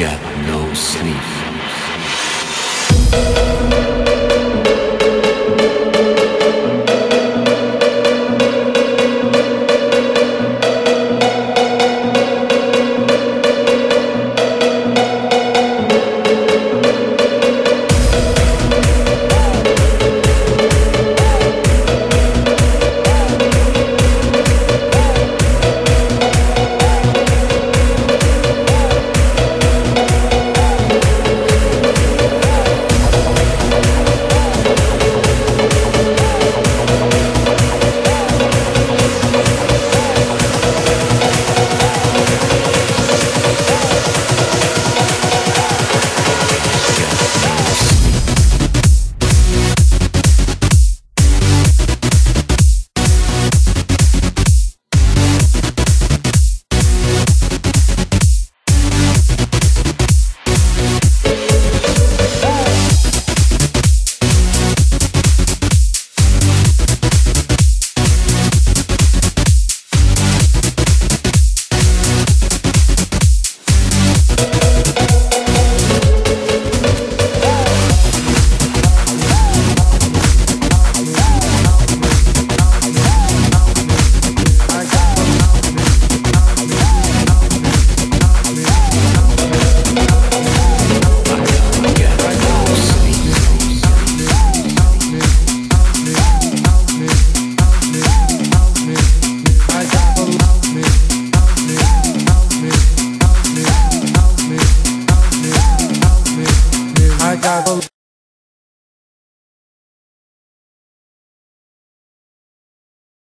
Got no sleep. Bye.